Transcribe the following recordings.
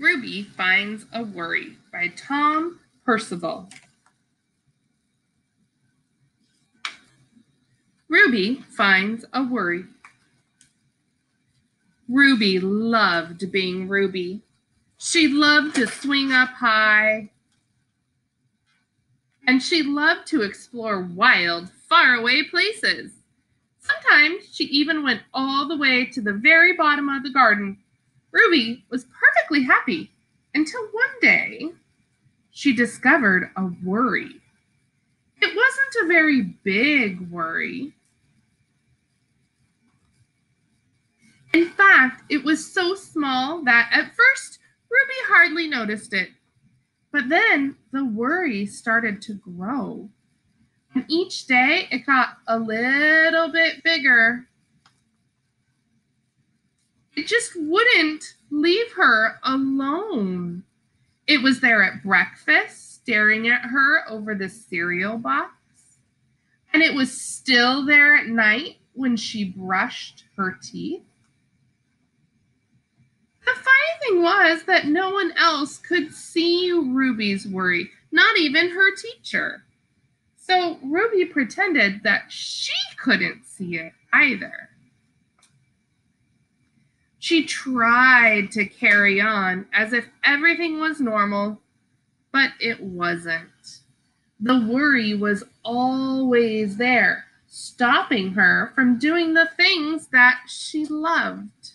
Ruby Finds a Worry by Tom Percival. Ruby finds a worry. Ruby loved being Ruby. She loved to swing up high. And she loved to explore wild, faraway places. Sometimes she even went all the way to the very bottom of the garden. Ruby was perfectly happy until one day she discovered a worry. It wasn't a very big worry. In fact, it was so small that at first Ruby hardly noticed it. But then the worry started to grow. And each day it got a little bit bigger. It just wouldn't leave her alone. It was there at breakfast, staring at her over the cereal box. And it was still there at night when she brushed her teeth. The funny thing was that no one else could see Ruby's worry, not even her teacher. So Ruby pretended that she couldn't see it either. She tried to carry on as if everything was normal, but it wasn't. The worry was always there, stopping her from doing the things that she loved.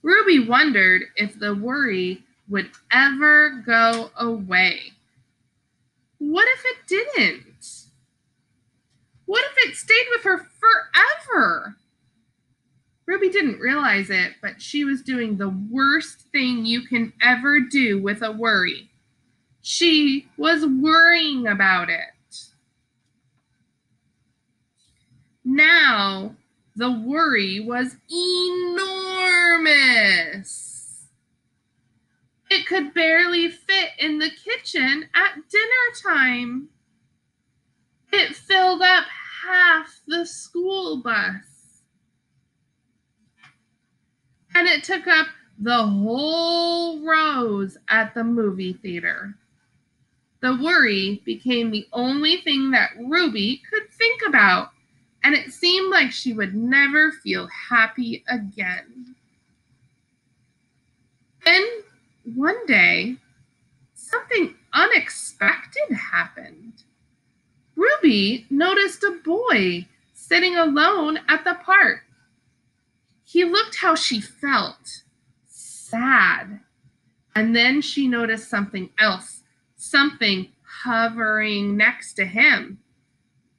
Ruby wondered if the worry would ever go away. What if it didn't? What if it stayed with her forever? Ruby didn't realize it, but she was doing the worst thing you can ever do with a worry. She was worrying about it. Now, the worry was enormous. It could barely fit in the kitchen at dinner time. It filled up half the school bus. And it took up the whole rows at the movie theater. The worry became the only thing that Ruby could think about and it seemed like she would never feel happy again. Then one day, something unexpected happened. Ruby noticed a boy sitting alone at the park. He looked how she felt sad. And then she noticed something else, something hovering next to him.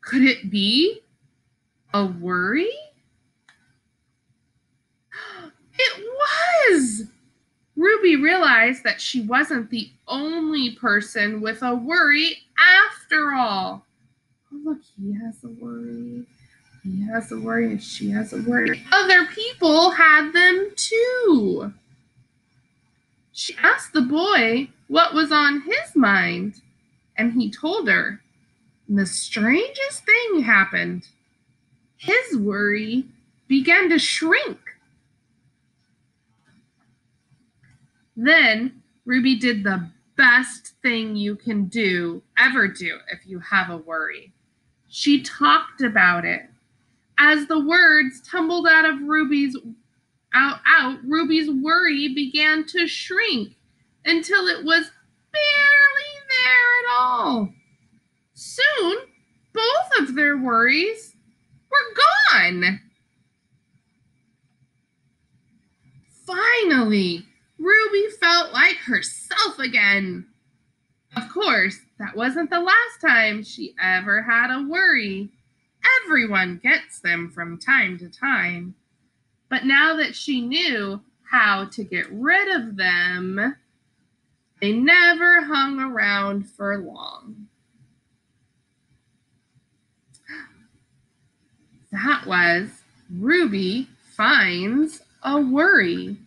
Could it be a worry? It was! Ruby realized that she wasn't the only person with a worry after all. Oh, look, he has a worry. Has a worry, and she has a worry. Other people had them too. She asked the boy what was on his mind, and he told her. And the strangest thing happened his worry began to shrink. Then Ruby did the best thing you can do, ever do, if you have a worry. She talked about it. As the words tumbled out of Ruby's out, out, Ruby's worry began to shrink until it was barely there at all. Soon, both of their worries we're gone. Finally, Ruby felt like herself again. Of course, that wasn't the last time she ever had a worry. Everyone gets them from time to time. But now that she knew how to get rid of them, they never hung around for long. That was Ruby finds a worry.